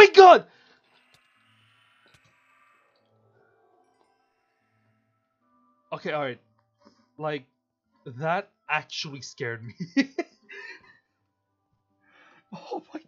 my god! Okay, alright. Like, that actually scared me. oh my